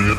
Привет.